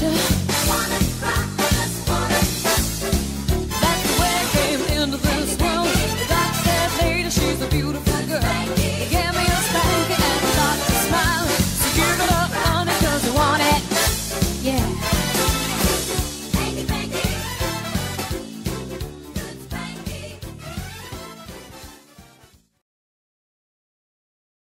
pressure